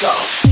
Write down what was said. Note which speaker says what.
Speaker 1: go.